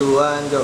煮完就